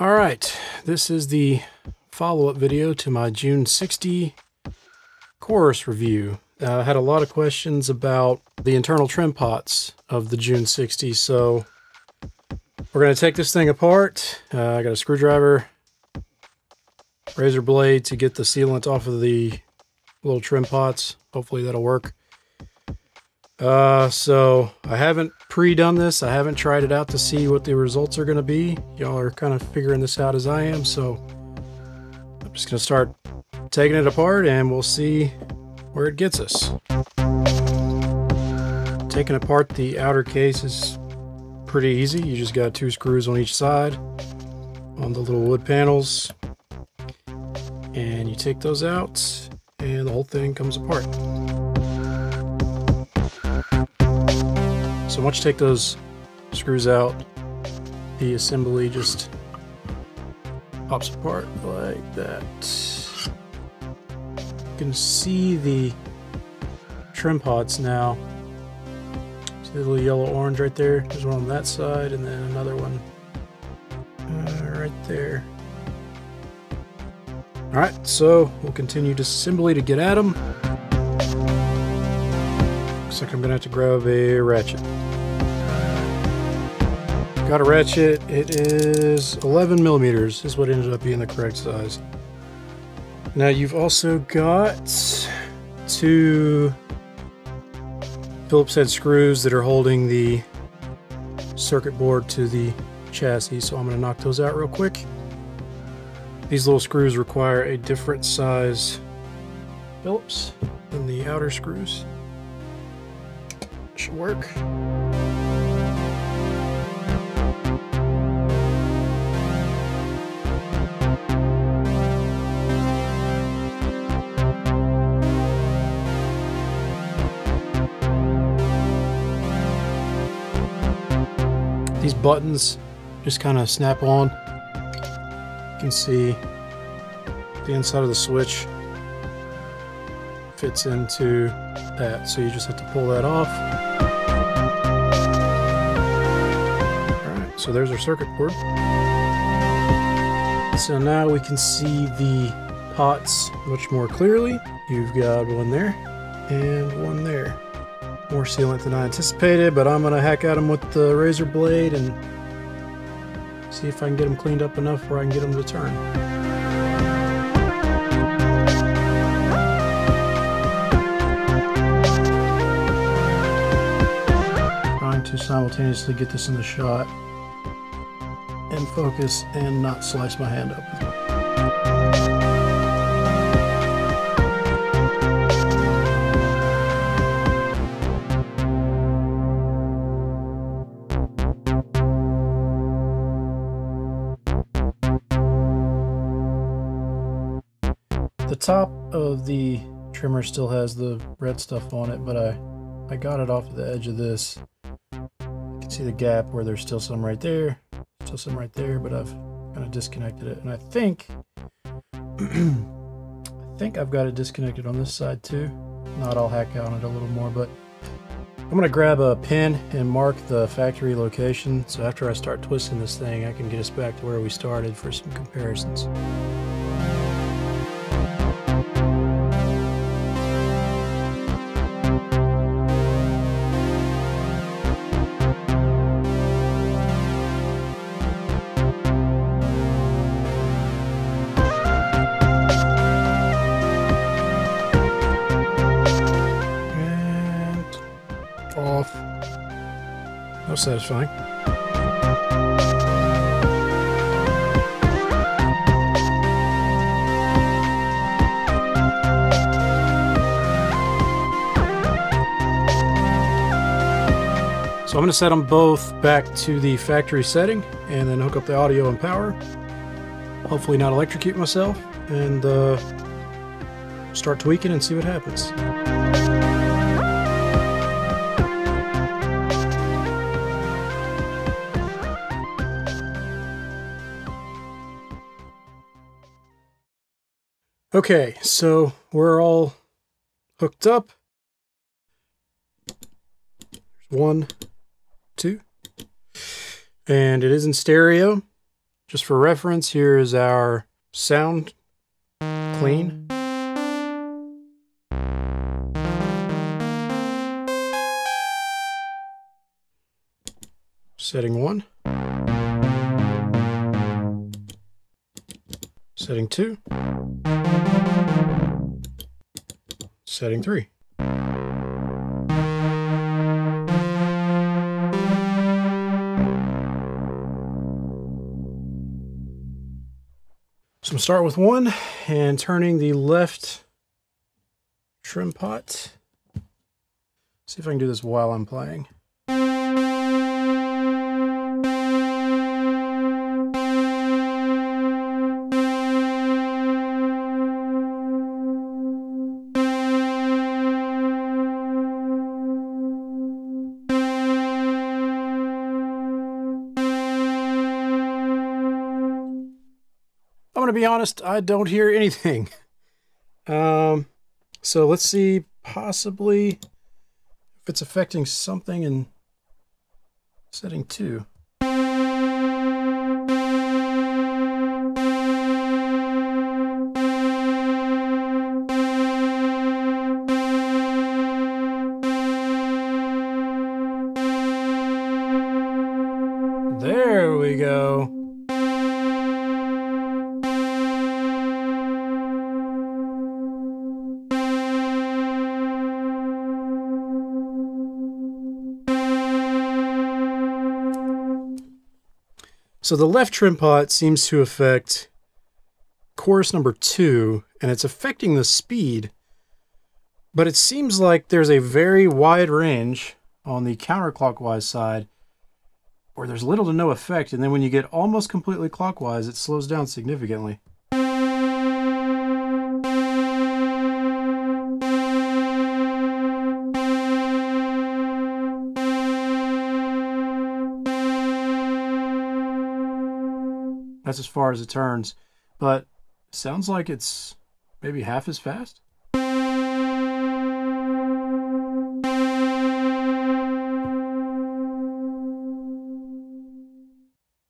All right, this is the follow-up video to my June 60 chorus review. Uh, I had a lot of questions about the internal trim pots of the June 60, so we're going to take this thing apart. Uh, I got a screwdriver, razor blade to get the sealant off of the little trim pots. Hopefully that'll work. Uh, so I haven't pre-done this. I haven't tried it out to see what the results are going to be. Y'all are kind of figuring this out as I am. So I'm just going to start taking it apart and we'll see where it gets us. Taking apart the outer case is pretty easy. You just got two screws on each side on the little wood panels and you take those out and the whole thing comes apart. So once you take those screws out, the assembly just pops apart like that. You can see the trim pots now. See the little yellow orange right there? There's one on that side and then another one uh, right there. Alright, so we'll continue disassembly to get at them. Looks like I'm going to have to grab a ratchet. Got a ratchet. It is 11 millimeters is what ended up being the correct size. Now you've also got two Phillips head screws that are holding the circuit board to the chassis. So I'm going to knock those out real quick. These little screws require a different size Phillips than the outer screws. Should work. These buttons just kind of snap on. You can see the inside of the switch fits into that. So you just have to pull that off. Alright, so there's our circuit board. So now we can see the pots much more clearly. You've got one there and one there. More sealant than I anticipated, but I'm going to hack at them with the razor blade and see if I can get them cleaned up enough where I can get them to turn. Trying to simultaneously get this in the shot and focus and not slice my hand up. Top of the trimmer still has the red stuff on it, but I, I got it off of the edge of this. You can see the gap where there's still some right there, still some right there, but I've kind of disconnected it. And I think, I think I've got it disconnected on this side too. Not, I'll hack on it a little more, but I'm gonna grab a pin and mark the factory location. So after I start twisting this thing, I can get us back to where we started for some comparisons. No satisfying. So I'm going to set them both back to the factory setting and then hook up the audio and power. Hopefully not electrocute myself and uh, start tweaking and see what happens. Okay, so we're all hooked up. One, two, and it is in stereo. Just for reference, here is our sound clean. Setting one. Setting two. Setting three. So I'm start with one and turning the left trim pot. See if I can do this while I'm playing. Going to be honest, I don't hear anything. Um, so let's see, possibly if it's affecting something in setting two. So the left trim pot seems to affect chorus number two, and it's affecting the speed, but it seems like there's a very wide range on the counterclockwise side where there's little to no effect, and then when you get almost completely clockwise, it slows down significantly. That's as far as it turns, but sounds like it's maybe half as fast.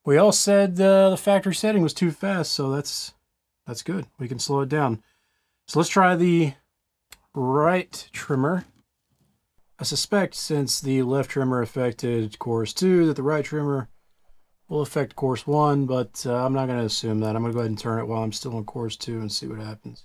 We all said uh, the factory setting was too fast, so that's that's good. We can slow it down. So let's try the right trimmer. I suspect since the left trimmer affected chorus 2 that the right trimmer will affect chorus 1, but uh, I'm not going to assume that. I'm going to go ahead and turn it while I'm still in chorus 2 and see what happens.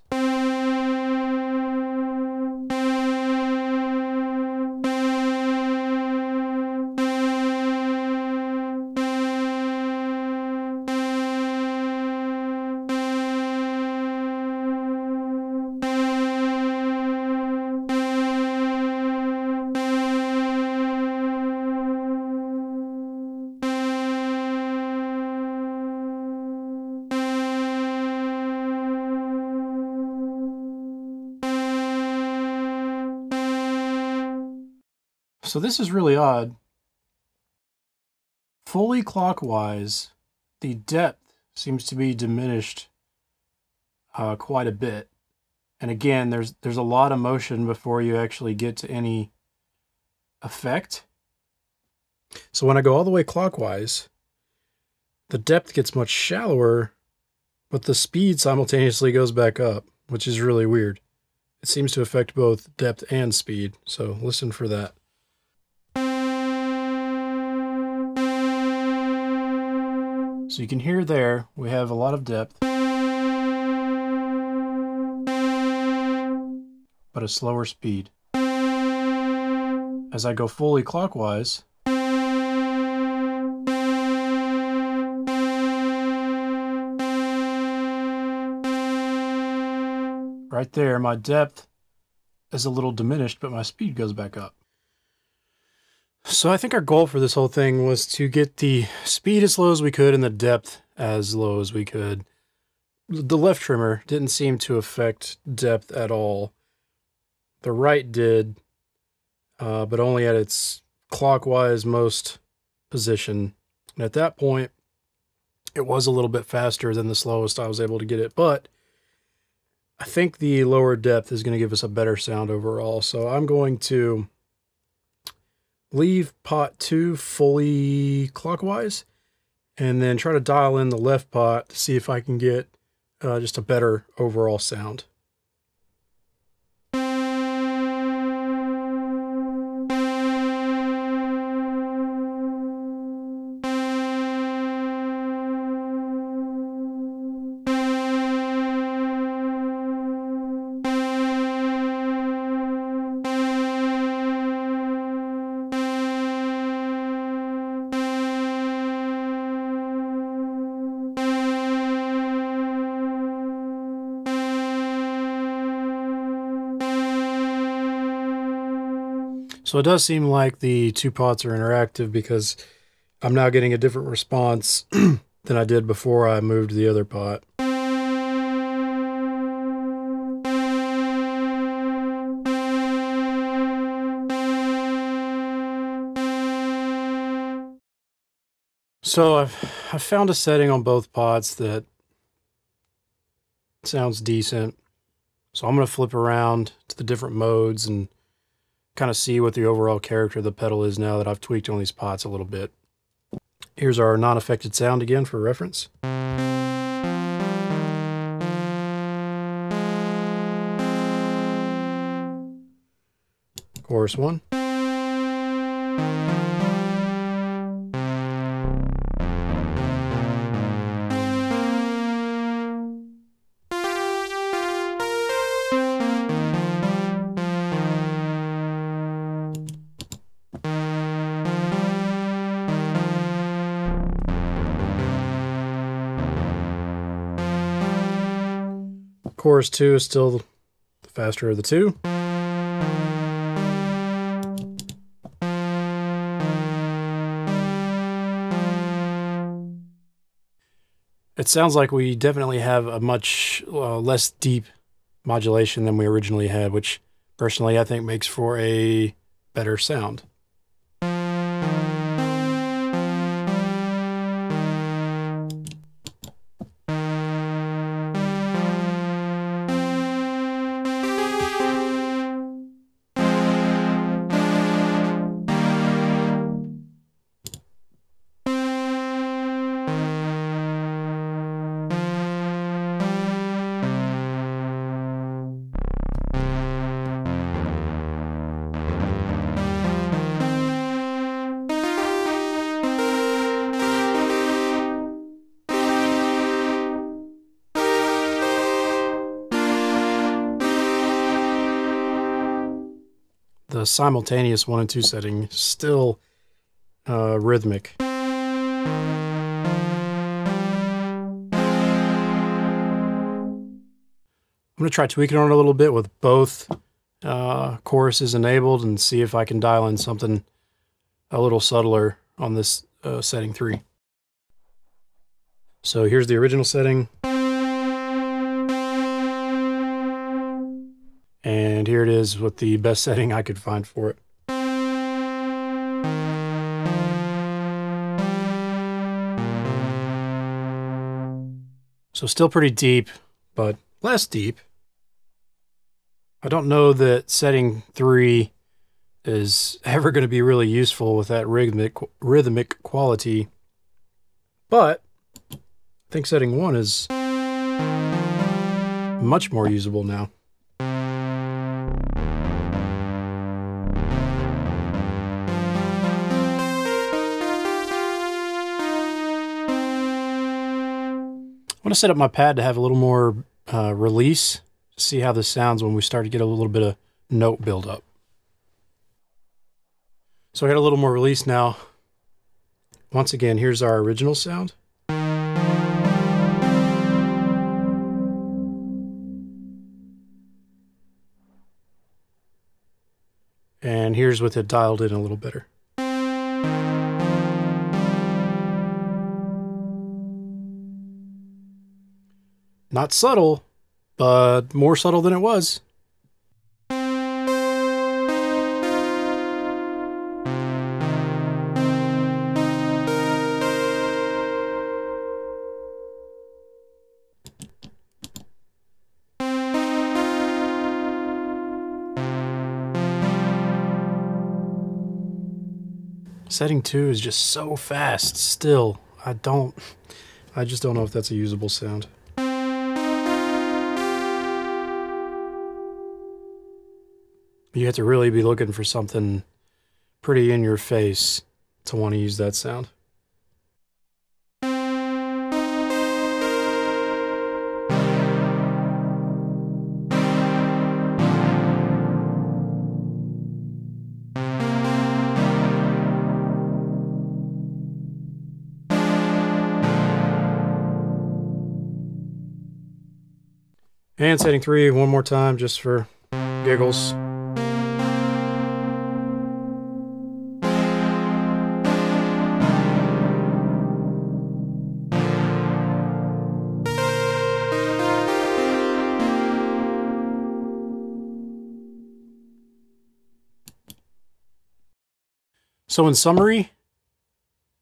So this is really odd. Fully clockwise, the depth seems to be diminished uh, quite a bit. And again, there's there's a lot of motion before you actually get to any effect. So when I go all the way clockwise, the depth gets much shallower, but the speed simultaneously goes back up, which is really weird. It seems to affect both depth and speed, so listen for that. So you can hear there, we have a lot of depth, but a slower speed. As I go fully clockwise, right there, my depth is a little diminished, but my speed goes back up. So I think our goal for this whole thing was to get the speed as low as we could and the depth as low as we could. The left trimmer didn't seem to affect depth at all. The right did, uh, but only at its clockwise most position. And at that point, it was a little bit faster than the slowest I was able to get it, but I think the lower depth is going to give us a better sound overall. So I'm going to leave pot two fully clockwise and then try to dial in the left pot to see if I can get uh, just a better overall sound. So it does seem like the two pots are interactive because I'm now getting a different response than I did before I moved the other pot. So I've, I've found a setting on both pots that sounds decent. So I'm going to flip around to the different modes and kind of see what the overall character of the pedal is now that I've tweaked on these pots a little bit. Here's our non-affected sound again for reference. Chorus one. Chorus 2 is still the faster of the two. It sounds like we definitely have a much uh, less deep modulation than we originally had, which personally I think makes for a better sound. The simultaneous one and two setting still uh, rhythmic. I'm going to try tweaking on it a little bit with both uh, choruses enabled and see if I can dial in something a little subtler on this uh, setting 3. So here's the original setting. And here it is with the best setting I could find for it. So still pretty deep, but less deep. I don't know that setting 3 is ever going to be really useful with that rhythmic rhythmic quality. But I think setting 1 is much more usable now. To set up my pad to have a little more uh, release see how this sounds when we start to get a little bit of note buildup. So I got a little more release now. Once again, here's our original sound. And here's with it dialed in a little better. Not subtle, but more subtle than it was. Setting 2 is just so fast still. I don't, I just don't know if that's a usable sound. You have to really be looking for something pretty in your face to want to use that sound. And setting three one more time just for giggles. So in summary,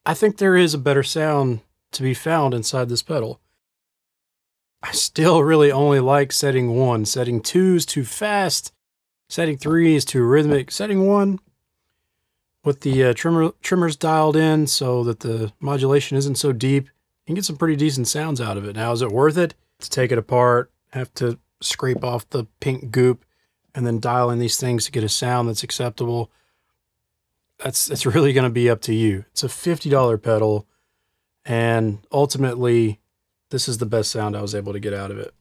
I think there is a better sound to be found inside this pedal. I still really only like setting one. Setting two is too fast. Setting three is too rhythmic. Setting one with the uh, trimmer trimmers dialed in so that the modulation isn't so deep, you can get some pretty decent sounds out of it. Now, is it worth it to take it apart, have to scrape off the pink goop, and then dial in these things to get a sound that's acceptable? That's it's really going to be up to you. It's a $50 pedal and ultimately this is the best sound I was able to get out of it.